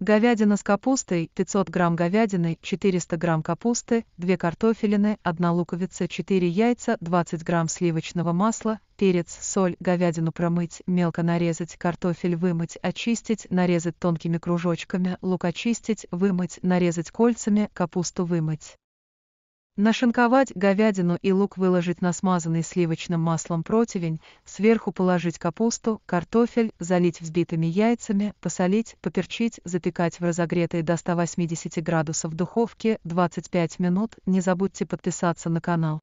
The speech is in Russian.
Говядина с капустой, 500 грамм говядины, 400 грамм капусты, 2 картофелины, 1 луковица, 4 яйца, 20 грамм сливочного масла, перец, соль, говядину промыть, мелко нарезать, картофель вымыть, очистить, нарезать тонкими кружочками, лук очистить, вымыть, нарезать кольцами, капусту вымыть. Нашинковать говядину и лук выложить на смазанный сливочным маслом противень, сверху положить капусту, картофель, залить взбитыми яйцами, посолить, поперчить, запекать в разогретой до 180 градусов духовке 25 минут. Не забудьте подписаться на канал.